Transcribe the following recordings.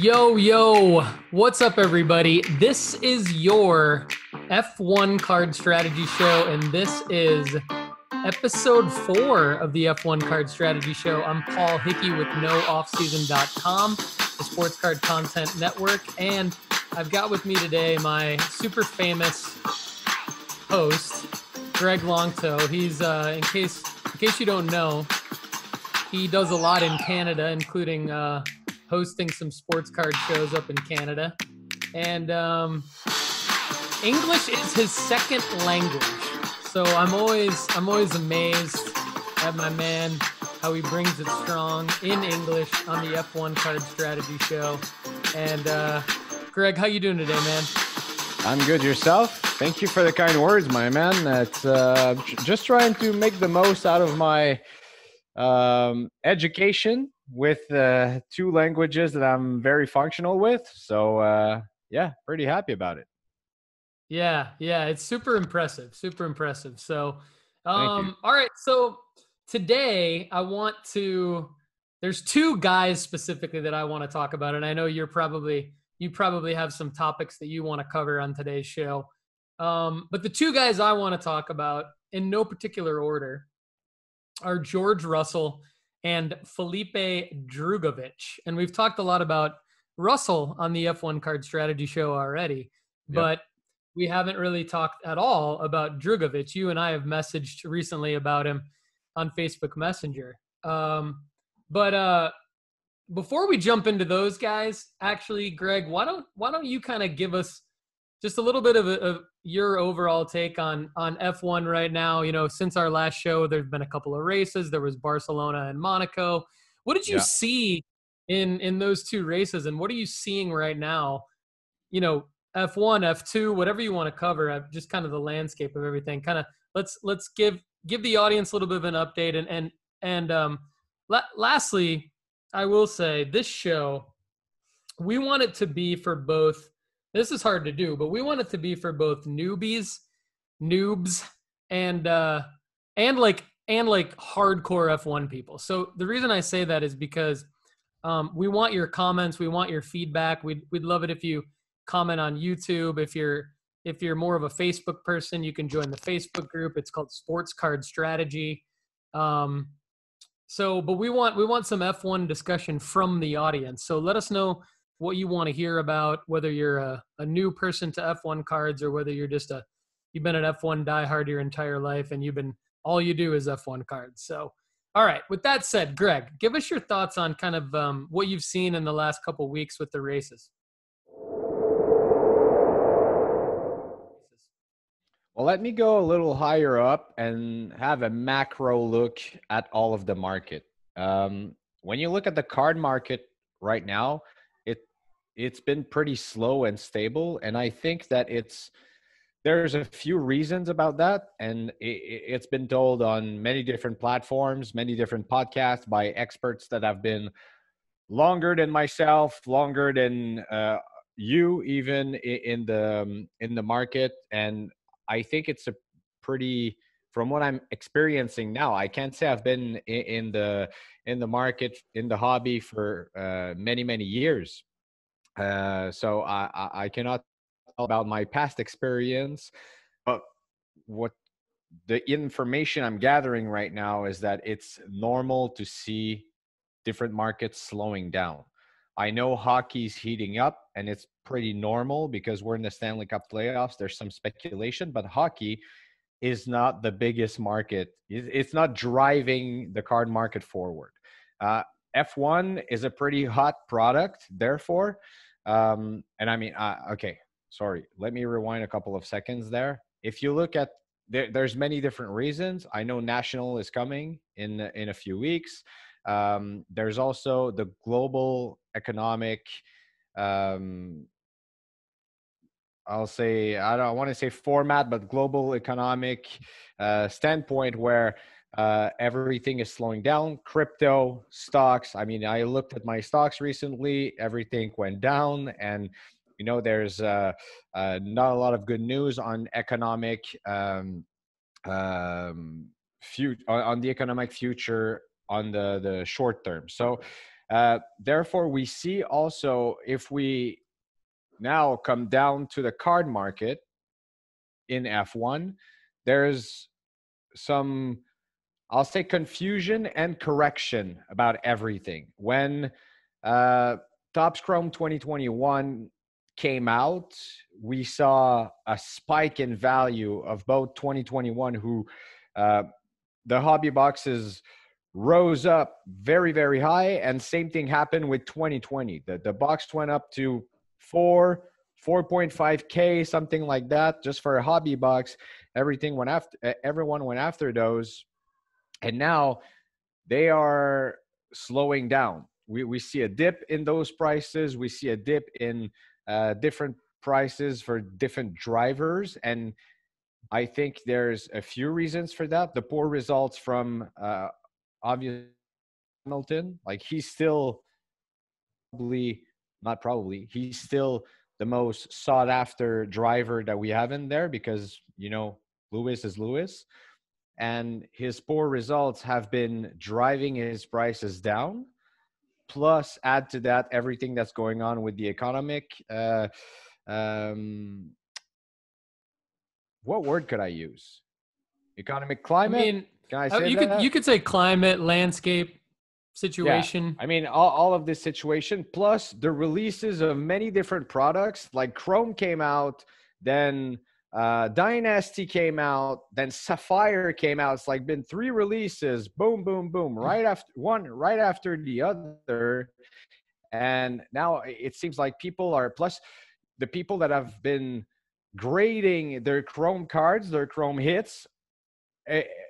Yo, yo, what's up, everybody? This is your F1 card strategy show, and this is episode four of the F1 card strategy show. I'm Paul Hickey with nooffseason.com, the sports card content network, and I've got with me today my super famous host, Greg Lanctot. He's, uh, in case in case you don't know, he does a lot in Canada, including uh, hosting some sports card shows up in Canada. And um, English is his second language. So I'm always I'm always amazed at my man how he brings it strong in English on the F1 Card Strategy Show. And uh, Greg, how you doing today, man? I'm good. Yourself? Thank you for the kind words, my man. That's uh, just trying to make the most out of my um, education with uh, two languages that I'm very functional with. So uh, yeah, pretty happy about it. Yeah, yeah, it's super impressive, super impressive. So, um, all right, so today I want to. There's two guys specifically that I want to talk about, and I know you're probably you probably have some topics that you want to cover on today's show. Um, but the two guys I want to talk about in no particular order are George Russell and Felipe Drugovich. And we've talked a lot about Russell on the F1 card strategy show already, yep. but we haven't really talked at all about Drugovich. You and I have messaged recently about him on Facebook Messenger. Um, but uh, before we jump into those guys, actually, Greg, why don't why don't you kind of give us just a little bit of, a, of, your overall take on on F1 right now. You know, since our last show, there's been a couple of races. There was Barcelona and Monaco. What did you yeah. see in in those two races, and what are you seeing right now? You know, F1, F2, whatever you want to cover. Uh, just kind of the landscape of everything. Kind of let's let's give give the audience a little bit of an update, and and and um, la- lastly, I will say this show we want it to be for both this is hard to do, but we want it to be for both newbies, noobs, and uh, and like and like hardcore F1 people. So the reason I say that is because um, we want your comments, we want your feedback. We'd we'd love it if you comment on YouTube. If you're if you're more of a Facebook person, you can join the Facebook group. It's called Sports Card Strategy. Um, so, but we want we want some F1 discussion from the audience. So let us know what you want to hear about, whether you're a, a new person to F1 cards or whether you're just a you've been an F1 diehard your entire life and you've been all you do is F1 cards. So, all right. With that said, Greg, give us your thoughts on kind of um, what you've seen in the last couple weeks with the races. Well, let me go a little higher up and have a macro look at all of the market. Um, when you look at the card market right now, it's been pretty slow and stable and i think that it's there's a few reasons about that and it, has been told on many different platforms many different podcasts by experts that have been longer than myself longer than uh, you even in the um, in the market and i think it's a pretty from what i'm experiencing now i can't say i've been in, the in the market in the hobby for uh, many many years uh, so I, I, cannot talk about my past experience, but what the information I'm gathering right now is that it's normal to see different markets slowing down. I know hockey's heating up and it's pretty normal because we're in the Stanley Cup playoffs. There's some speculation, but hockey is not the biggest market. It's not driving the card market forward. Uh, F1 is a pretty hot product, therefore, um, and I mean, uh, okay, sorry. Let me rewind a couple of seconds there. If you look at there, there's many different reasons. I know national is coming in in a few weeks. Um, there's also the global economic. Um, I'll say I don't want to say format, but global economic uh, standpoint where uh, everything is slowing down. Crypto, stocks. I mean, I looked at my stocks recently. Everything went down, and you know, there's uh, uh, not a lot of good news on economic um, um, future on the economic future on the the short term. So. Uh, therefore, we see also if we now come down to the card market in F1, there's some, I'll say, confusion and correction about everything. When uh, Chrome 2021 came out, we saw a spike in value of both 2021, who uh, the hobby boxes rose up very, very high, and same thing happened with 2020. The, the box went up to four, 4.5k, something like that, just for a hobby box. Everything went after, everyone went after those, and now they are slowing down. We we see a dip in those prices. We see a dip in uh, different prices for different drivers and i think there's a few reasons for that the poor results from uh, obviously hamilton like he's still probably not probably he's still the most sought after driver that we have in there because you know lewis is lewis and his poor results have been driving his prices down plus add to that everything that's going on with the economic uh, um, what word could i use economic climate I mean, can i uh, say you that? could you could say climate landscape situation yeah. i mean all, all of this situation plus the releases of many different products like chrome came out then uh, Dynasty came out, then Sapphire came out. It's like been three releases, boom, boom, boom, right after one, right after the other, and now it seems like people are plus the people that have been grading their Chrome cards, their Chrome hits.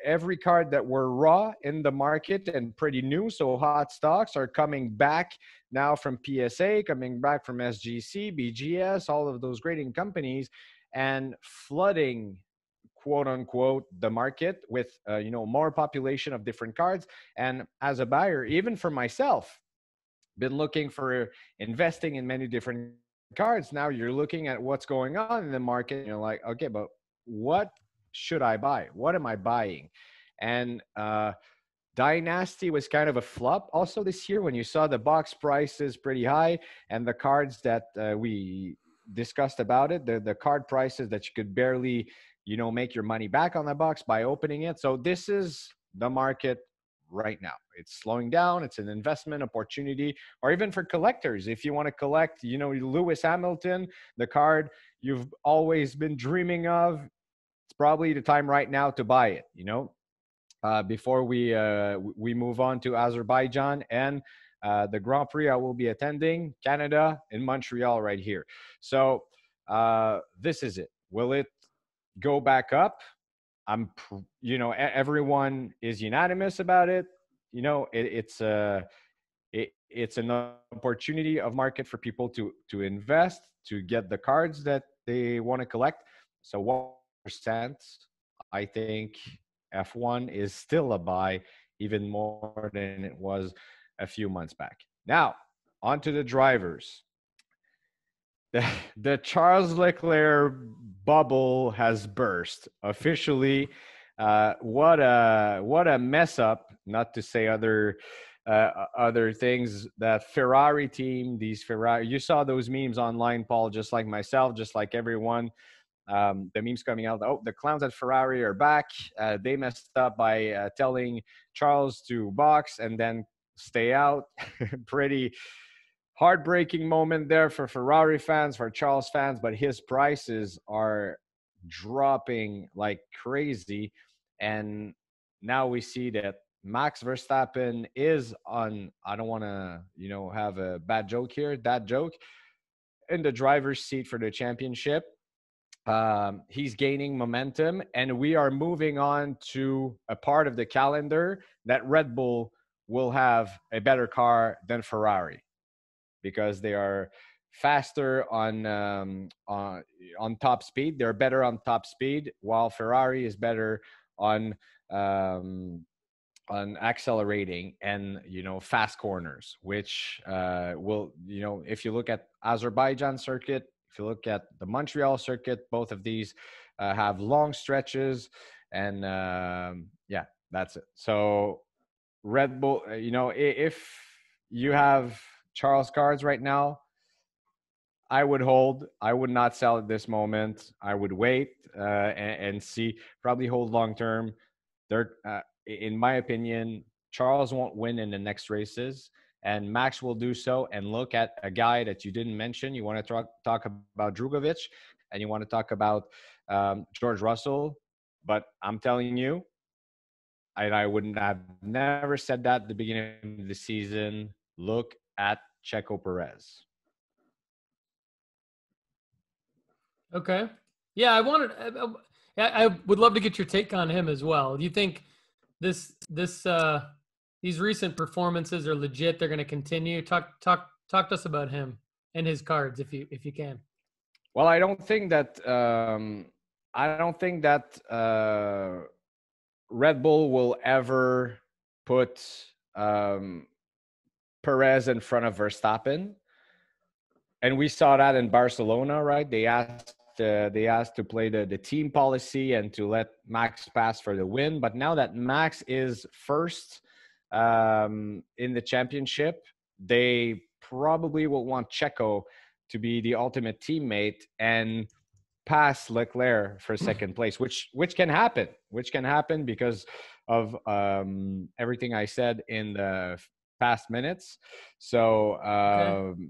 Every card that were raw in the market and pretty new, so hot stocks are coming back now from PSA, coming back from SGC, BGS, all of those grading companies, and flooding quote unquote the market with uh, you know more population of different cards. And as a buyer even for myself been looking for investing in many different cards. Now you're looking at what's going on in the market you're like okay but what should i buy? What am i buying? And uh Dynasty was kind of a flop also this year when you saw the box prices pretty high and the cards that uh, we discussed about it the the card prices that you could barely you know make your money back on the box by opening it. So this is the market right now. It's slowing down. It's an investment opportunity or even for collectors. If you want to collect you know lewis hamilton the card you've always been dreaming of it's probably the time right now to buy it you know? Uh, before we uh, we move on to azerbaijan and uh, the Grand Prix I will be attending, Canada in Montreal, right here. So uh, this is it. Will it go back up? I'm, you know, everyone is unanimous about it. You know, it, it's a, it, it's an opportunity of market for people to to invest to get the cards that they want to collect. So one percent, I think F1 is still a buy, even more than it was a few months back. Now, on to the drivers. The, the Charles Leclerc bubble has burst officially. Uh, what a what a mess up! Not to say other uh, other things. That Ferrari team, these Ferrari, you saw those memes online, Paul, just like myself, just like everyone. Um, the memes coming out. Oh, the clowns at Ferrari are back. Uh, they messed up by uh, telling Charles to box and then stay out. Pretty heartbreaking moment there for Ferrari fans, for Charles fans, but his prices are dropping like crazy. And now we see that Max Verstappen is on, I don't want to, you know, have a bad joke here, that joke, in the driver's seat for the championship. Um, he's gaining momentum, and we are moving on to a part of the calendar that Red Bull will have a better car than Ferrari because they are faster on um, on on top speed. They're better on top speed, while Ferrari is better on um, on accelerating and you know fast corners, which uh, will you know if you look at Azerbaijan circuit, if you look at the Montreal circuit, both of these uh, have long stretches, and um, yeah, that's it. So Red Bull, uh, you know, if you have Charles cards right now. I would hold. I would not sell at this moment. I would wait uh, and, and, see. Probably hold long term. They're, uh, in my opinion, Charles won't win in the next races, and Max will do so. And look at a guy that you didn't mention. You want to talk talk about Drugovich, and you want to talk about um, George Russell. But I'm telling you, and I wouldn't have never said that at the beginning of the season. Look at Checo Perez. Okay. Yeah, I wanted. I, I would love to get your take on him as well. Do you think this this uh these recent performances are legit? They're going to continue. Talk talk talk to us about him and his cards, if you if you can. Well, I don't think that um, I don't think that uh, Red Bull will ever put um, Perez in front of Verstappen. And we saw that in Barcelona, right? They asked uh, they asked to play the, the team policy and to let Max pass for the win. But now that Max is first um, in the championship, they probably will want Checo to be the ultimate teammate and pass Leclerc for second place, which which can happen, which can happen because of um, everything I said in the past minutes. So um, okay.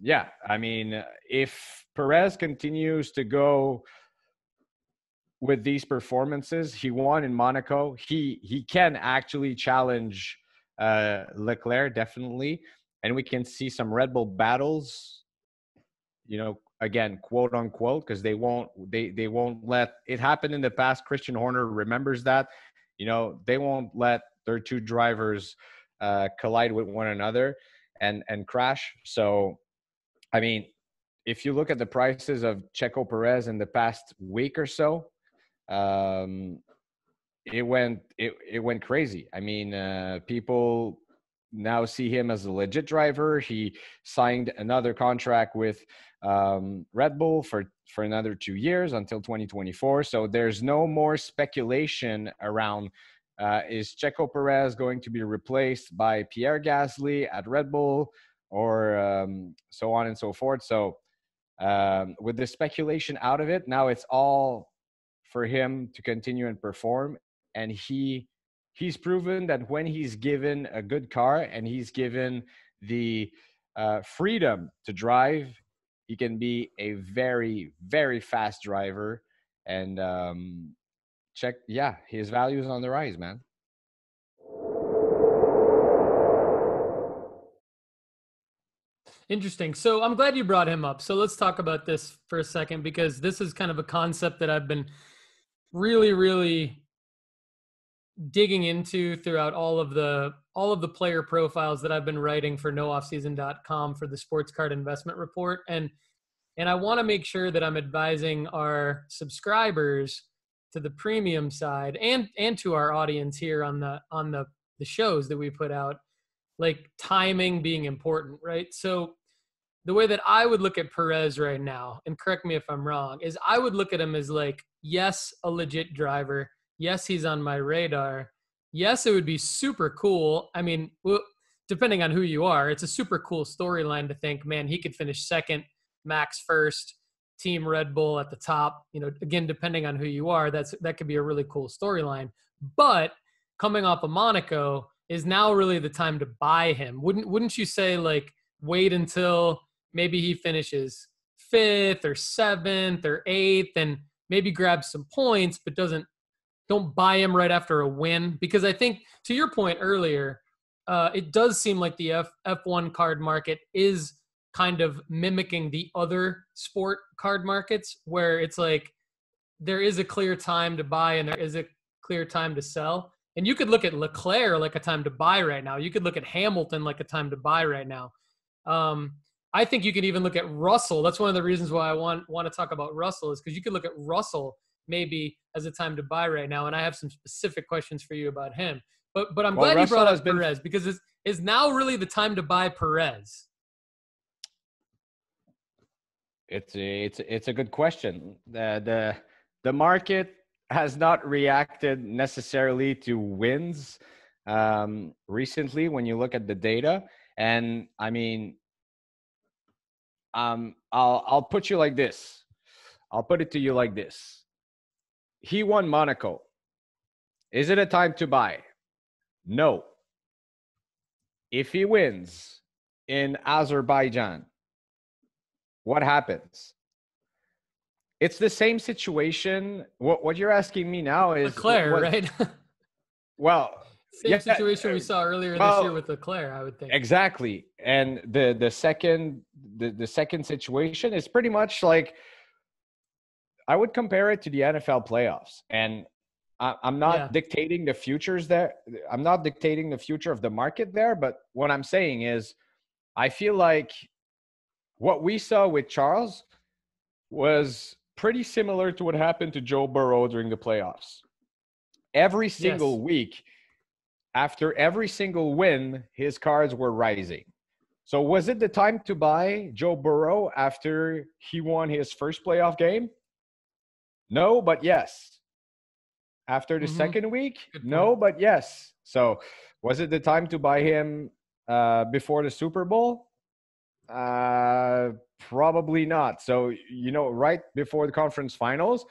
yeah, I mean, if Perez continues to go with these performances, he won in Monaco. He he can actually challenge uh, Leclerc definitely, and we can see some Red Bull battles. You know, again quote unquote because they won't they they won't let it happen in the past christian horner remembers that you know they won't let their two drivers uh, collide with one another and and crash. So i mean if you look at the prices of checo perez in the past week or so um it went it, it went crazy. I mean uh people now see him as a legit driver he signed another contract with um, Red Bull for for another two years until 2024. So there's no more speculation around uh, is Checo Perez going to be replaced by Pierre Gasly at Red Bull or um, so on and so forth. So um, with the speculation out of it, now it's all for him to continue and perform. And he he's proven that when he's given a good car and he's given the uh, freedom to drive he can be a very very fast driver and um check yeah his value is on the rise man Interesting. So I'm glad you brought him up. So let's talk about this for a second because this is kind of a concept that I've been really, really digging into throughout all of the all of the player profiles that I've been writing for nooffseason.com for the sports card investment report. And and I want to make sure that I'm advising our subscribers to the premium side and and to our audience here on the on the the shows that we put out like timing being important right so the way that i would look at perez right now and correct me if i'm wrong is i would look at him as like yes a legit driver yes he's on my radar. Yes it would be super cool. I mean depending on who you are it's a super cool storyline to think man he could finish second max first team red bull at the top. You know again depending on who you are that's that could be a really cool storyline. But coming off of monaco is now really the time to buy him. Wouldn't wouldn't you say like wait until maybe he finishes fifth or seventh or eighth and maybe grab some points but doesn't don't buy him right after a win because i think to your point earlier uh, it does seem like the F, f1 card market is kind of mimicking the other sport card markets where it's like there is a clear time to buy and there is a clear time to sell. And you could look at Leclerc like a time to buy right now. You could look at Hamilton like a time to buy right now. Um, I think you could even look at Russell. That's one of the reasons why I want want to talk about Russell is because you could look at Russell maybe as a time to buy right now. And I have some specific questions for you about him. But but I'm well, glad Russell you brought up been... Perez because it's, is now really the time to buy Perez. It's a, it's it's a good question. The the the market has not reacted necessarily to wins um, recently when you look at the data, And I mean, um, I'll I'll put you like this. I'll put it to you like this. He won Monaco. Is it a time to buy? No. If he wins in Azerbaijan, what happens? It's the same situation. What what you're asking me now is Leclerc, what, right? well, same yeah, situation we saw earlier well, this year with Leclerc, I would think. Exactly. And the the second the, the second situation is pretty much like I would compare it to the NFL playoffs. And I, am not yeah. dictating the futures there. I'm not dictating the future of the market there. But what I'm saying is, I feel like what we saw with Charles was pretty similar to what happened to Joe Burrow during the playoffs. Every single yes. week, after every single win, his cards were rising. So, was it the time to buy Joe Burrow after he won his first playoff game? No, but yes. After the mm-hmm. second week? No, but yes. So, was it the time to buy him uh, before the Super Bowl? Uh, probably not. So, you know, right before the conference finals.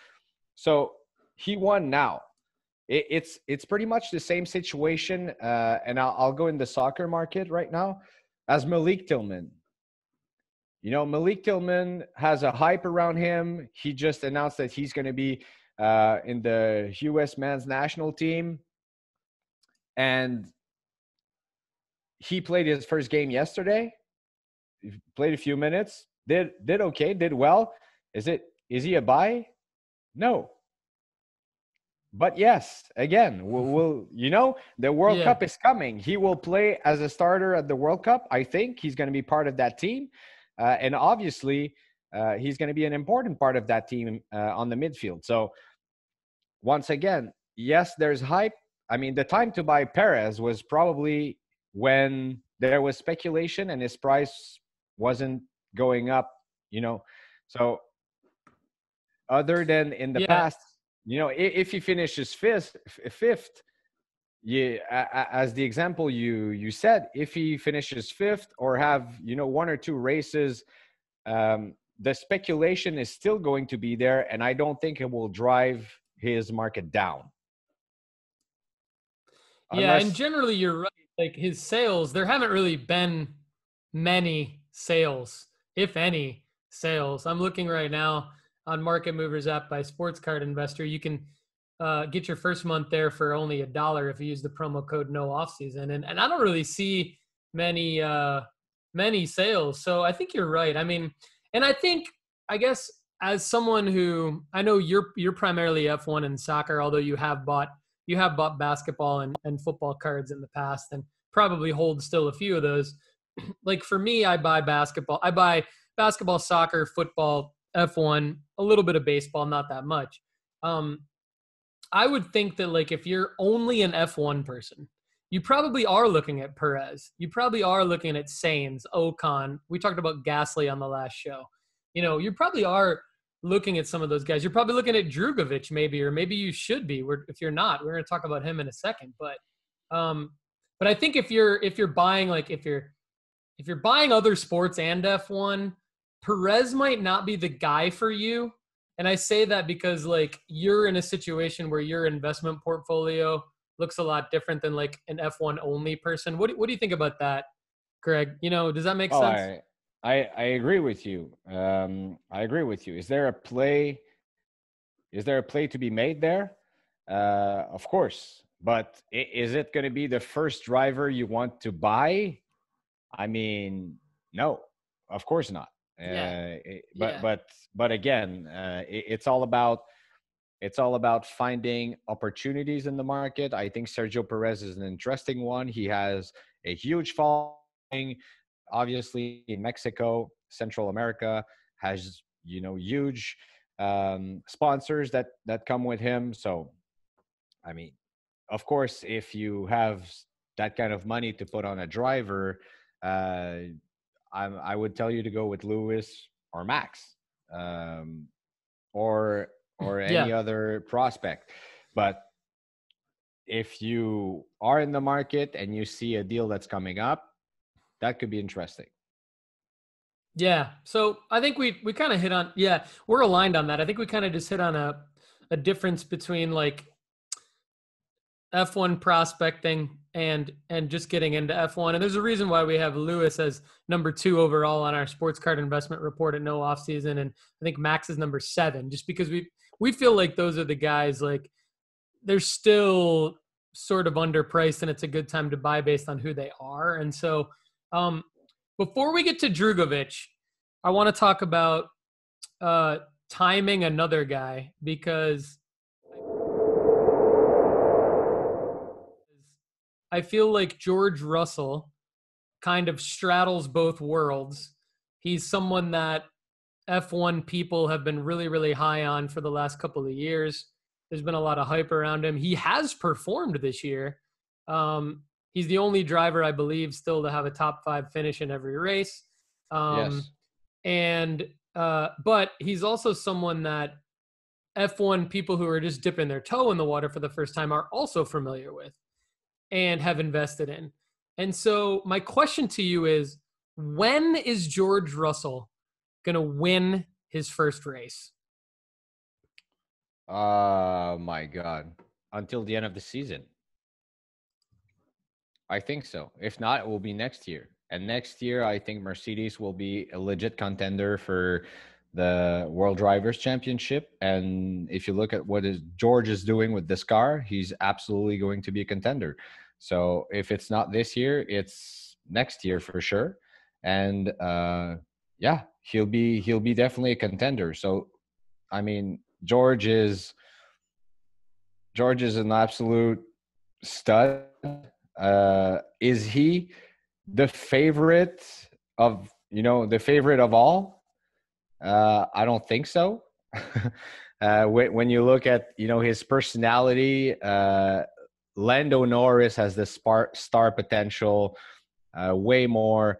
So, he won now. It, it's it's pretty much the same situation, uh, and I'll, I'll go in the soccer market right now as Malik Tillman. You know, Malik Tillman has a hype around him. He just announced that he's going to be uh, in the U.S. men's national team, and he played his first game yesterday. He played a few minutes. Did did okay. Did well. Is it is he a buy? No. But yes, again, we'll, we'll you know the World yeah. Cup is coming. He will play as a starter at the World Cup. I think he's going to be part of that team, uh, and obviously uh, he's going to be an important part of that team uh, on the midfield. So once again, yes, there's hype. I mean, the time to buy Perez was probably when there was speculation and his price wasn't going up. You know, so other than in the yeah. past you know, if he finishes fifth, fifth, yeah, as the example you you said, if he finishes fifth or have you know one or two races, um, the speculation is still going to be there, and I don't think it will drive his market down. Unless... yeah, and generally you're right. Like his sales, there haven't really been many sales, if any sales. I'm looking right now on Market Movers app by Sports Card Investor. You can uh, get your first month there for only a dollar if you use the promo code No Offseason. And and I don't really see many uh, many sales. So I think you're right. I mean, and I think I guess as someone who I know you're you're primarily F1 and soccer, although you have bought you have bought basketball and, and football cards in the past and probably hold still a few of those. like for me, I buy basketball. I buy basketball, soccer, football, F1, a little bit of baseball, not that much. Um, I would think that like if you're only an F1 person, you probably are looking at Perez. You probably are looking at Sainz, Ocon. We talked about Gasly on the last show. You know, you probably are looking at some of those guys. You're probably looking at Drugovich maybe, or maybe you should be. We're, if you're not, we're going to talk about him in a second. But, um, but I think if you're if you're buying like if you're if you're buying other sports and F1, Perez might not be the guy for you. And I say that because like you're in a situation where your investment portfolio looks a lot different than like an F1 only person. What do, what do you think about that, Greg? You know, does that make oh, sense? I, I, I agree with you. Um, I agree with you. Is there a play? Is there a play to be made there? Uh, of course, but is it going to be the first driver you want to buy? I mean, no, of course not. Yeah. Uh, but yeah. but but again, uh, it, it's all about it's all about finding opportunities in the market. I think Sergio Perez is an interesting one. He has a huge following, obviously in Mexico, Central America has you know huge um, sponsors that that come with him. So, I mean, of course, if you have that kind of money to put on a driver, uh, I, I would tell you to go with Lewis or Max, um, or or any yeah. other prospect. But if you are in the market and you see a deal that's coming up, that could be interesting. Yeah. So I think we we kind of hit on yeah, we're aligned on that. I think we kind of just hit on a a difference between like F1 prospecting and and just getting into F1. And there's a reason why we have Lewis as number two overall on our sports card investment report at no off season, and I think Max is number seven, just because we we feel like those are the guys like they're still sort of underpriced, and it's a good time to buy based on who they are. And so, um, before we get to Drugovich, I want to talk about uh, timing another guy because I feel like George Russell kind of straddles both worlds. He's someone that F1 people have been really, really high on for the last couple of years. There's been a lot of hype around him. He has performed this year. Um, he's the only driver, I believe, still to have a top five finish in every race. Um, yes. And uh, but he's also someone that F1 people who are just dipping their toe in the water for the first time are also familiar with and have invested in. And so my question to you is when is George Russell going to win his first race? Oh my god. Until the end of the season. I think so. If not, it will be next year. And next year, I think Mercedes will be a legit contender for the World Drivers' Championship. And if you look at what is George is doing with this car, he's absolutely going to be a contender. So if it's not this year, it's next year for sure. And uh, yeah, he'll be he'll be definitely a contender. So I mean, George is George is an absolute stud uh, is he the favorite of you know the favorite of all? Uh, I don't think so. uh, when, when you look at you know his personality, uh, Lando Norris has the star star potential uh, way more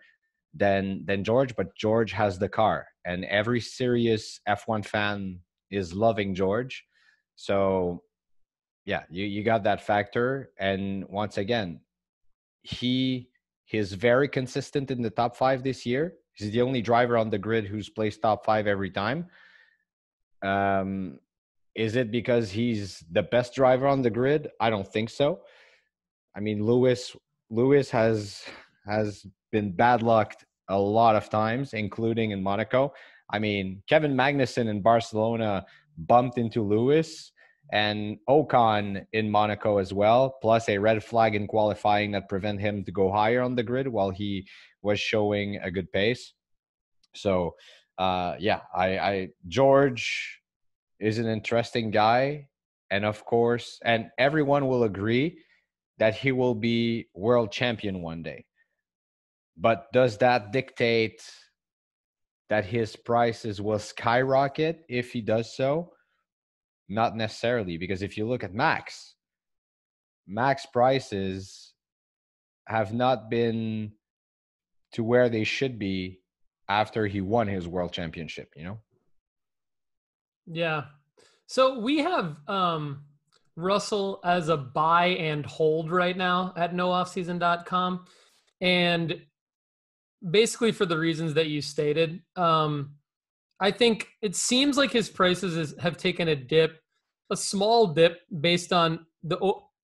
than than George, but George has the car, and every serious F1 fan is loving George. So yeah, you, you got that factor. And once again, he is very consistent in the top five this year. He's the only driver on the grid who's placed top five every time. Um, is it because he's the best driver on the grid? I don't think so. I mean, Lewis Lewis has has been bad lucked a lot of times, including in Monaco. I mean, Kevin Magnussen in Barcelona bumped into Lewis and Ocon in Monaco as well, plus a red flag in qualifying that prevent him to go higher on the grid while he was showing a good pace. So, uh, yeah, I, I George is an interesting guy, and of course, and everyone will agree that he will be world champion one day. But does that dictate that his prices will skyrocket if he does so? Not necessarily, because if you look at Max, Max prices have not been to where they should be after he won his world championship, you know? Yeah. So we have um Russell as a buy and hold right now at nooffseason.com. And basically for the reasons that you stated, um, I think it seems like his prices is, have taken a dip, a small dip based on the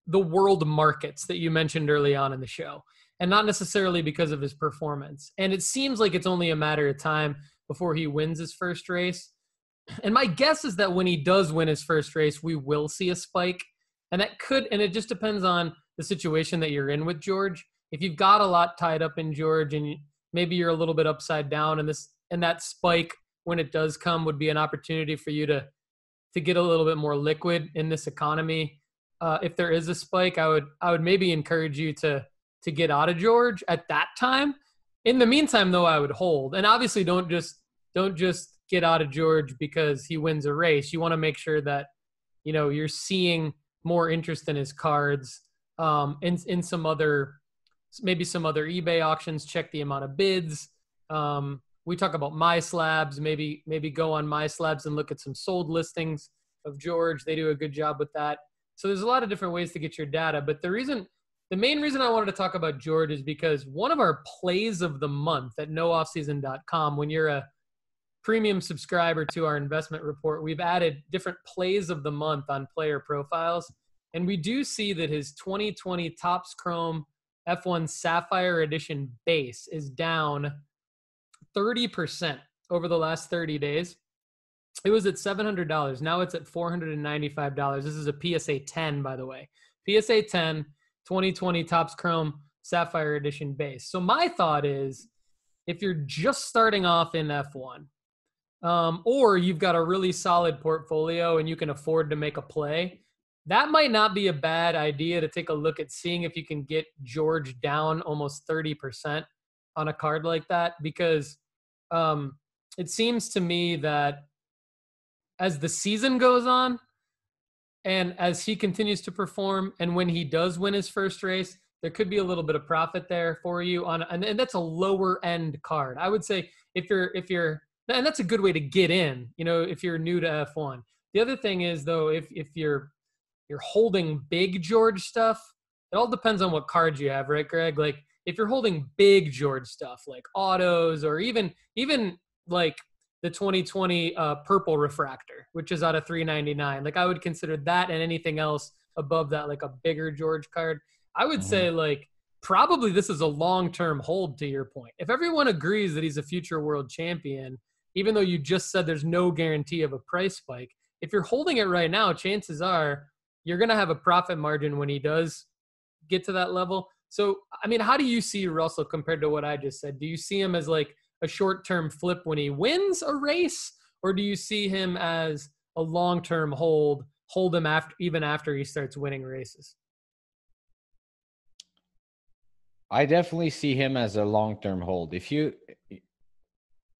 the world markets that you mentioned early on in the show, and not necessarily because of his performance. And it seems like it's only a matter of time before he wins his first race. And my guess is that when he does win his first race, we will see a spike. And that could, and it just depends on the situation that you're in with George. If you've got a lot tied up in George and maybe you're a little bit upside down and this and that spike when it does come would be an opportunity for you to to get a little bit more liquid in this economy. Uh, if there is a spike, I would I would maybe encourage you to to get out of George at that time. In the meantime, though, I would hold, and obviously don't just don't just get out of George because he wins a race. You want to make sure that you know you're seeing more interest in his cards um, in in some other maybe some other eBay auctions. Check the amount of bids. Um, we talk about MySlabs. maybe maybe go on MySlabs and look at some sold listings of george they do a good job with that so there's a lot of different ways to get your data but the reason the main reason I wanted to talk about George is because one of our plays of the month at nooffseason.com, when you're a premium subscriber to our investment report, we've added different plays of the month on player profiles. And we do see that his 2020 Topps Chrome F1 Sapphire Edition base is down 30% over the last 30 days. It was at $700. Now it's at $495. This is a PSA 10, by the way. PSA 10, 2020 Topps Chrome Sapphire Edition base. So my thought is if you're just starting off in F1, um, or you've got a really solid portfolio and you can afford to make a play, that might not be a bad idea to take a look at seeing if you can get George down almost 30% on a card like that because um, it seems to me that as the season goes on and as he continues to perform and when he does win his first race there could be a little bit of profit there for you on and, and that's a lower end card. I would say if you're if you're and that's a good way to get in you know if you're new to f1 the other thing is though if if you're you're holding big george stuff it all depends on what cards you have right greg like if you're holding big george stuff like autos or even even like the 2020 uh, purple refractor, which is out of 399. Like I would consider that and anything else above that like a bigger George card. I would mm-hmm. say like probably this is a long-term hold to your point. If everyone agrees that he's a future world champion, even though you just said there's no guarantee of a price spike, if you're holding it right now, chances are you're going to have a profit margin when he does get to that level. So, I mean, how do you see Russell compared to what I just said? Do you see him as like a short term flip when he wins a race, or do you see him as a long term hold, hold him after even after he starts winning races? I definitely see him as a long term hold. If you,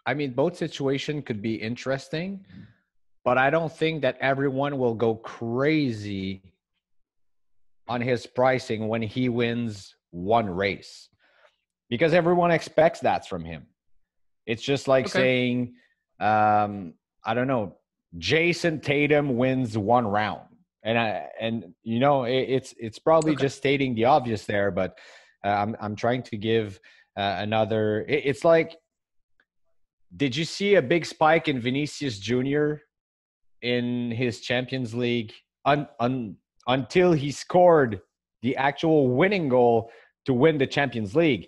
I mean, both situation could be interesting, but I don't think that everyone will go crazy on his pricing when he wins one race because everyone expects that from him. It's just like okay. saying, um, I don't know, Jayson Tatum wins one round, and I and you know it, it's it's probably okay. just stating the obvious there, but uh, I'm I'm trying to give uh, another. It, it's like, did you see a big spike in Vinicius Junior in his Champions League un, un, until he scored the actual winning goal to win the Champions League?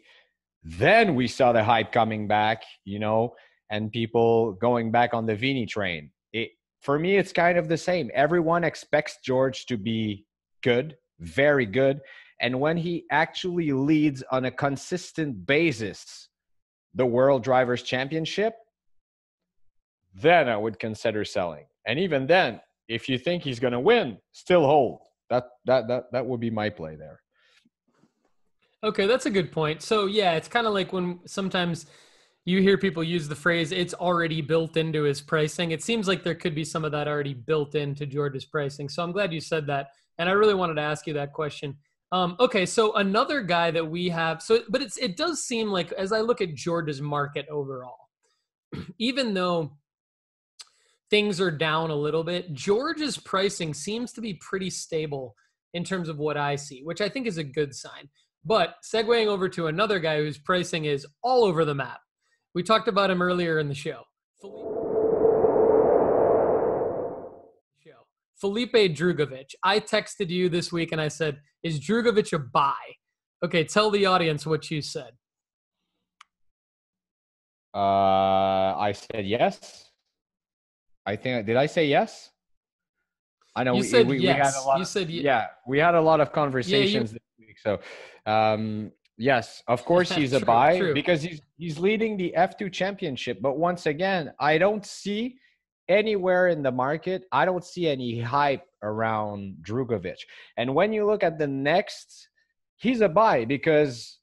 Then we saw the hype coming back, you know, and people going back on the Vini train. It, for me, it's kind of the same. Everyone expects George to be good, very good. And when he actually leads on a consistent basis the World Drivers' Championship, then I would consider selling. And even then, if you think he's going to win, still hold. That that that that would be my play there. Okay, that's a good point. So yeah, it's kind of like when sometimes you hear people use the phrase "it's already built into his pricing." It seems like there could be some of that already built into George's pricing. So I'm glad you said that, and I really wanted to ask you that question. Um, okay, so another guy that we have, so but it's it does seem like as I look at George's market overall, even though things are down a little bit, George's pricing seems to be pretty stable in terms of what I see, which I think is a good sign. But segueing over to another guy whose pricing is all over the map. We talked about him earlier in the show. Felipe Drugovich. I texted you this week and I said, Is Drugovich a buy? Okay, tell the audience what you said. Uh, I said yes. I think did I say yes? I know you we, said we, yes. we had a lot. You of, said yes. yeah. We had a lot of conversations yeah, you, this week. So um, yes, of course he's a true, buy true. because he's he's leading the F2 championship. But once again, I don't see anywhere in the market, I don't see any hype around Drugovich. And when you look at the next, he's a buy because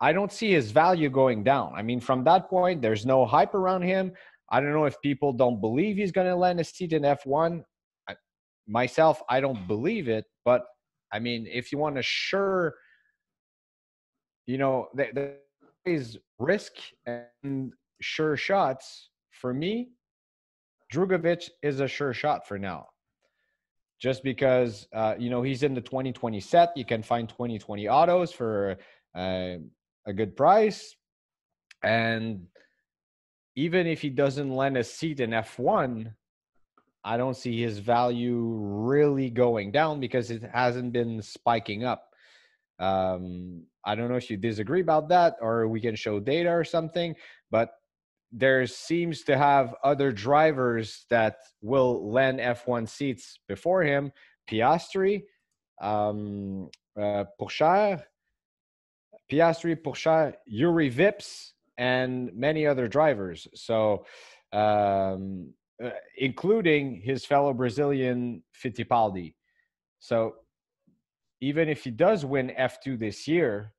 I don't see his value going down. I mean, from that point, there's no hype around him. I don't know if people don't believe he's going to land a seat in F1. I, myself, I don't believe it. But I mean, if you want to sure you know, there is risk and sure shots. For me, Drugovich is a sure shot for now. just because uh, you know he's in the 2020 set. You can find 2020 autos for uh, a good price, and even if he doesn't land a seat in F1, I don't see his value really going down because it hasn't been spiking up. Um, I don't know if you disagree about that, or we can show data or something, but there seems to have other drivers that will land F1 seats before him. Piastri, um, uh, Piastri, Pourchaire, Jüri Vips, and many other drivers. So, um, uh, including his fellow Brazilian Fittipaldi. So, even if he does win F2 this year,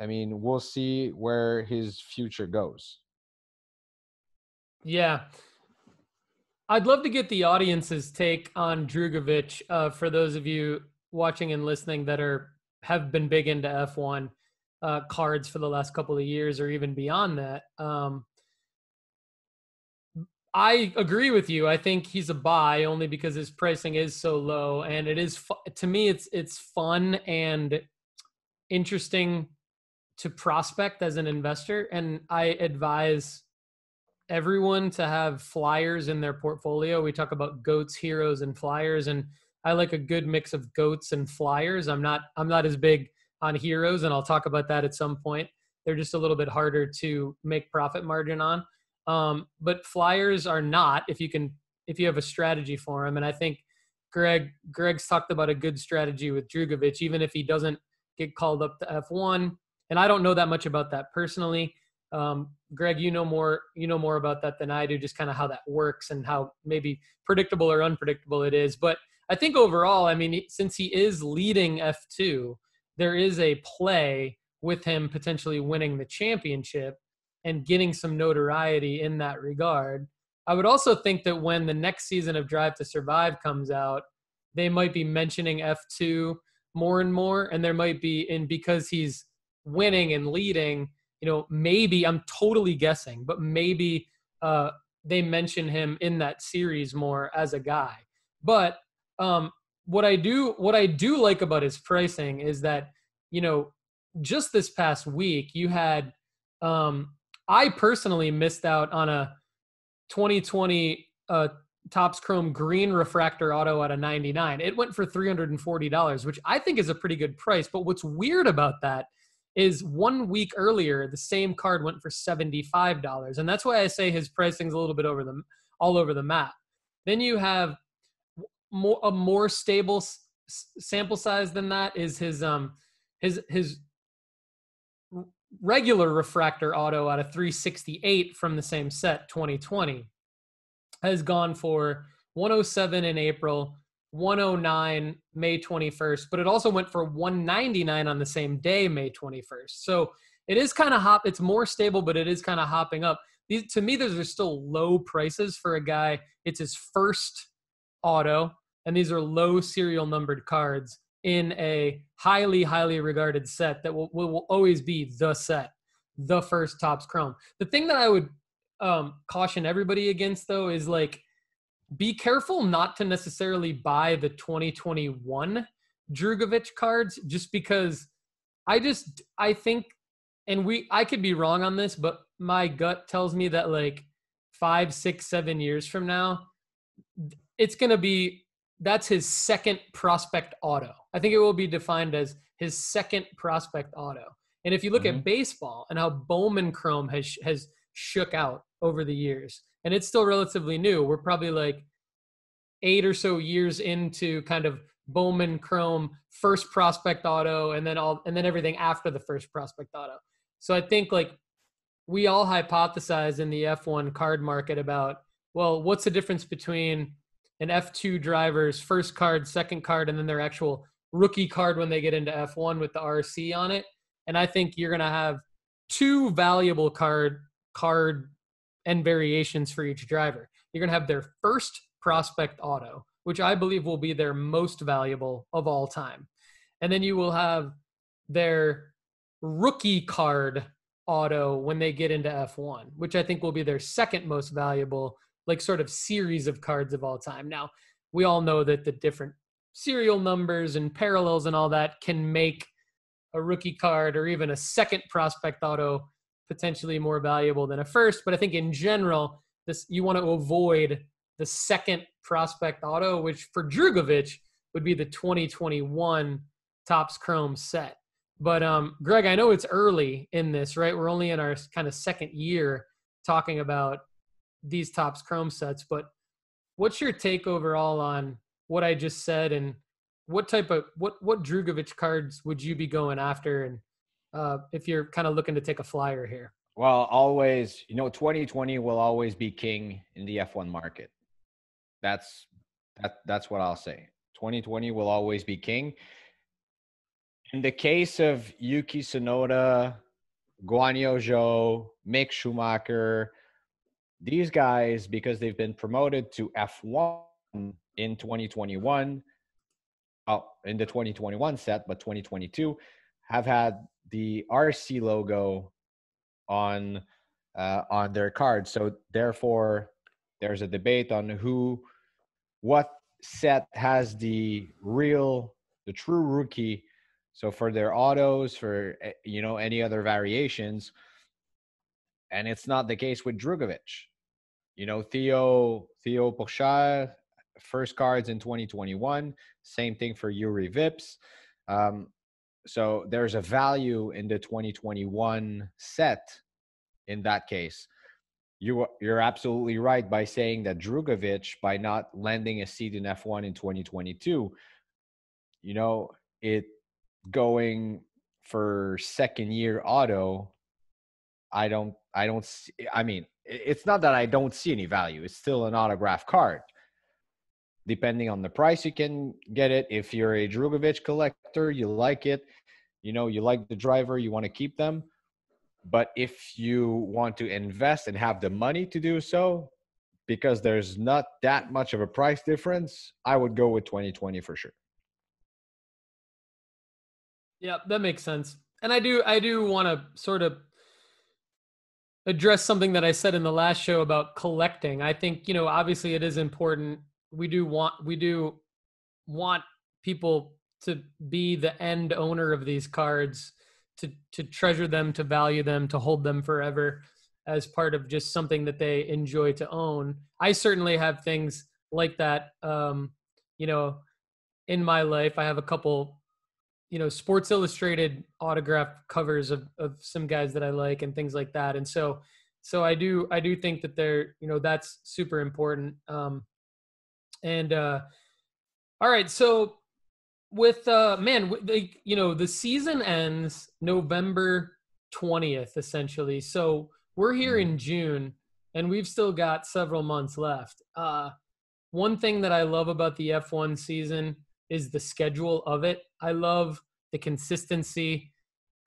I mean, we'll see where his future goes. Yeah. I'd love to get the audience's take on Drugovich uh, for those of you watching and listening that are have been big into F1 uh, cards for the last couple of years or even beyond that. Um, I agree with you. I think he's a buy only because his pricing is so low, and it is fu- to me it's it's fun and interesting to prospect as an investor. And I advise everyone to have flyers in their portfolio. We talk about goats, heroes, and flyers, and I like a good mix of goats and flyers. I'm not I'm not as big on heroes, and I'll talk about that at some point. They're just a little bit harder to make profit margin on. Um, but flyers are not if you can if you have a strategy for them. And I think Greg Greg's talked about a good strategy with Drugovich, even if he doesn't get called up to F1. And I don't know that much about that personally. Um, Greg, you know more you know more about that than I do, just kind of how that works and how maybe predictable or unpredictable it is. But I think overall, I mean, since he is leading F2, there is a play with him potentially winning the championship and getting some notoriety in that regard. I would also think that when the next season of Drive to Survive comes out, they might be mentioning F2 more and more, and there might be, and because he's winning and leading, you know, maybe I'm totally guessing, but maybe uh, they mention him in that series more as a guy. But um, what I do, what I do like about his pricing is that, you know, just this past week you had, um, I personally missed out on a 2020 uh, Topps Chrome green refractor auto at a 99. It went for $340, which I think is a pretty good price. But what's weird about that is one week earlier the same card went for $75 and that's why i say his pricing's a little bit over the all over the map. Then you have more a more stable s- sample size than that is his um his his regular refractor auto out of 368 from the same set 2020 has gone for 107 in april 109 May 21st, but it also went for 199 on the same day, May 21st. So it is kind of hop. It's more stable, but it is kind of hopping up. These, to me, those are still low prices for a guy. It's his first auto, and these are low serial numbered cards in a highly, highly regarded set that will, will, will always be the set, the first Topps Chrome. The thing that I would um, caution everybody against, though, is like be careful not to necessarily buy the 2021 Drugovich cards just because I just I think and we I could be wrong on this, but my gut tells me that like five, six, seven years from now, it's gonna be that's his second prospect auto. I think it will be defined as his second prospect auto. And if you look mm-hmm. at baseball and how Bowman Chrome has has shook out over the years, and it's still relatively new. We're probably like eight or so years into kind of Bowman Chrome first prospect auto and then all and then everything after the first prospect auto. So I think like we all hypothesize in the F1 card market about well, what's the difference between an F2 driver's first card, second card, and then their actual rookie card when they get into F1 with the RC on it? And I think you're gonna have two valuable card card and variations for each driver. You're going to have their first prospect auto, which I believe will be their most valuable of all time. And then you will have their rookie card auto when they get into F1, which I think will be their second most valuable, like sort of series of cards of all time. Now, we all know that the different serial numbers and parallels and all that can make a rookie card or even a second prospect auto potentially more valuable than a first. But I think in general, this you want to avoid the second prospect auto, which for Drugovich would be the 2021 Topps Chrome set. But um, Greg, I know it's early in this, right? We're only in our kind of second year talking about these Topps Chrome sets. But what's your take overall on what I just said, and what type of what what Drugovich cards would you be going after, and uh, if you're kind of looking to take a flyer here? Well, always, you know, 2020 will always be king in the F1 market. That's that that's what I'll say. 2020 will always be king. In the case of Yuki Tsunoda, Guan Yu Zhou, Mick Schumacher, these guys, because they've been promoted to F1 in 2021, oh, in the 2021 set, but 2022, have had the RC logo on uh, on their card. So therefore, there's a debate on who, what set has the real, the true rookie. So for their autos, for eh, you know any other variations, and it's not the case with Drugovich. You know Theo Theo Pourchaire, first cards in 2021. Same thing for Jüri Vips. Um, so there's a value in the 2021 set in that case. You you're absolutely right by saying that Drugovich by not landing a seat in F1 in 2022, you know, it going for second year auto, I don't I don't see, I mean, it's not that I don't see any value. It's still an autograph card. Depending on the price, you can get it. If you're a Drugovich collector, you like it, you know, you like the driver, you want to keep them. But if you want to invest and have the money to do so, because there's not that much of a price difference, I would go with 2020 for sure. Yeah, that makes sense. And I do I do want to sort of address something that I said in the last show about collecting. I think, you know, obviously it is important. We do want we do want people to be the end owner of these cards to to treasure them, to value them, to hold them forever as part of just something that they enjoy to own. I certainly have things like that. Um, you know, in my life, I have a couple, you know, Sports Illustrated autograph covers of of some guys that I like and things like that. And so, so I do I do think that they're you know that's super important. Um, and uh, all right, so with uh man the, you know the season ends november 20th essentially. So we're here in mm-hmm. june and we've still got several months left. Uh one thing that i love about the f1 season is the schedule of it. I love the consistency.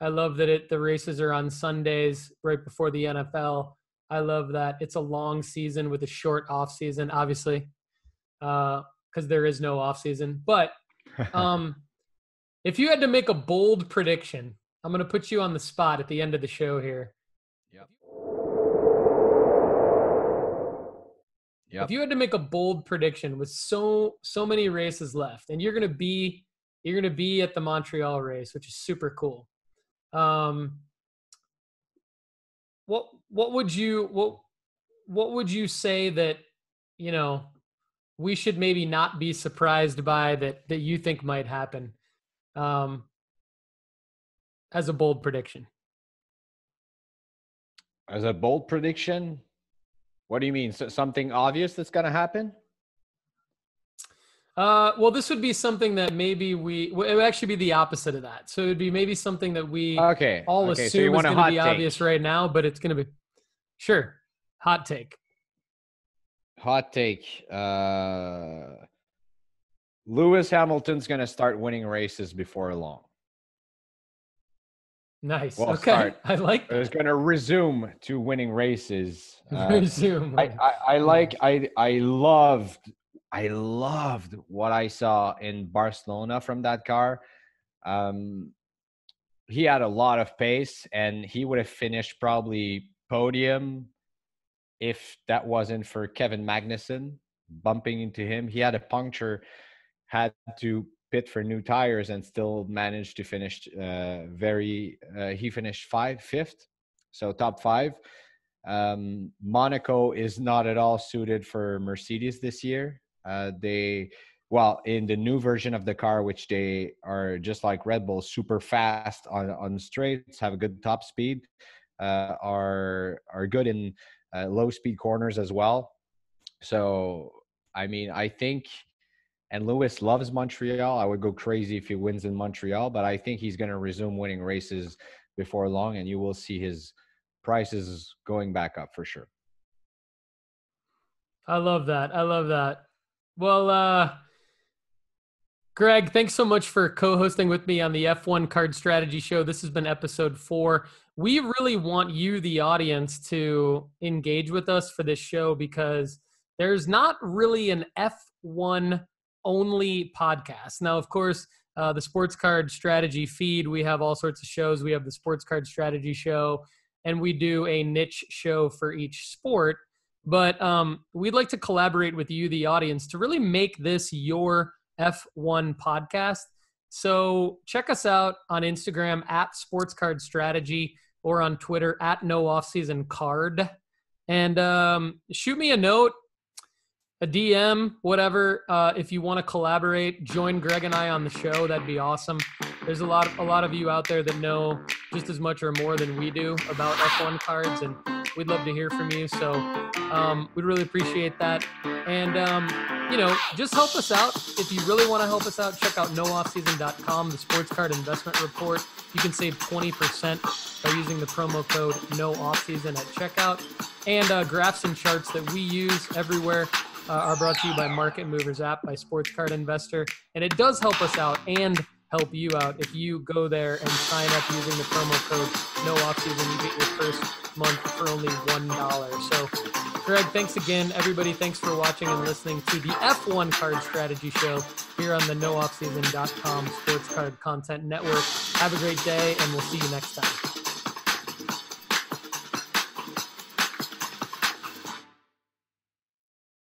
I love that it the races are on sundays right before the nfl i love that it's a long season with a short off season obviously uh because there is no off season but um, if you had to make a bold prediction, I'm going to put you on the spot at the end of the show here. Yep. Yep. If you had to make a bold prediction with so so many races left, and you're going to be you're going to be at the Montreal race, which is super cool. Um, what what would you what what would you say that you know we should maybe not be surprised by that that you think might happen um, as a bold prediction? As a bold prediction, what do you mean? So something obvious that's going to happen? Uh, well, this would be something that maybe we it would actually be the opposite of that. So it would be maybe something that we okay all okay, assume so is going to be take. obvious right now, but it's going to be sure hot take hot take. Uh, Lewis Hamilton's going to start winning races before long. Nice. Well, okay. Start. I like that. It's going to resume to winning races. Uh, resume. I, I, I like, I, I loved, I loved what I saw in Barcelona from that car. Um, he had a lot of pace and he would have finished probably podium if that wasn't for Kevin Magnussen bumping into him. He had a puncture, had to pit for new tires, and still managed to finish uh, very. Uh, he finished five, fifth, so top five. Um, Monaco is not at all suited for Mercedes this year. Uh, they well in the new version of the car which they are just like red bull super fast on on straights have a good top speed uh, are are good in uh, low speed corners as well. So i mean i think and lewis loves montreal. I would go crazy if he wins in montreal but i think he's going to resume winning races before long and you will see his prices going back up for sure. I love that. I love that. Well uh Greg, thanks so much for co hosting with me on the F1 Card Strategy Show. This has been episode four. We really want you, the audience, to engage with us for this show because there's not really an F1 only podcast. Now, of course, uh, the Sports Card Strategy feed, we have all sorts of shows. We have the Sports Card Strategy Show, and we do a niche show for each sport. But um, we'd like to collaborate with you, the audience, to really make this your F1 podcast. So check us out on Instagram at Sports Card Strategy or on Twitter at No Offseason Card. And um, shoot me a note, a DM, whatever. Uh, if you want to collaborate, join Greg and I on the show. That'd be awesome. There's a lot, of, a lot of you out there that know just as much or more than we do about F1 cards, and we'd love to hear from you. So um, we'd really appreciate that. And um, you know, just help us out. If you really want to help us out, check out nooffseason.com, the sports card investment report. You can save 20% by using the promo code NOOFFSEASON at checkout. And uh, graphs and charts that we use everywhere uh, are brought to you by Market Movers app by Sports Card Investor. And it does help us out and help you out if you go there and sign up using the promo code no NOOFFSEASON. You get your first month for only $1. So Greg, thanks again. Everybody, thanks for watching and listening to the F1 Card Strategy Show here on the nooffseason.com Sports Card Content Network. Have a great day, and we'll see you next time.